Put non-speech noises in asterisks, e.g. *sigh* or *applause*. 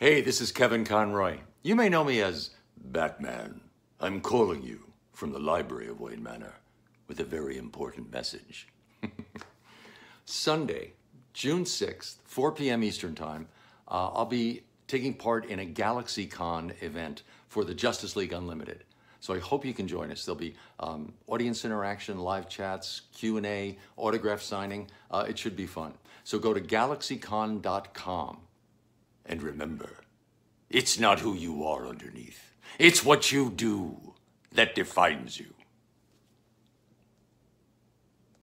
Hey, this is Kevin Conroy. You may know me as Batman. I'm calling you from the library of Wayne Manor with a very important message. *laughs* Sunday, June 6th, 4 p.m. Eastern Time, uh, I'll be taking part in a GalaxyCon event for the Justice League Unlimited. So I hope you can join us. There'll be um, audience interaction, live chats, Q&A, autograph signing. Uh, it should be fun. So go to galaxycon.com and remember, it's not who you are underneath. It's what you do that defines you.